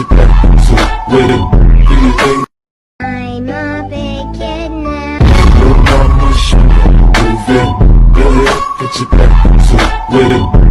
back, so with do you think? I'm a big kid now. Little mama, she move it, go ahead, get your back, so with it.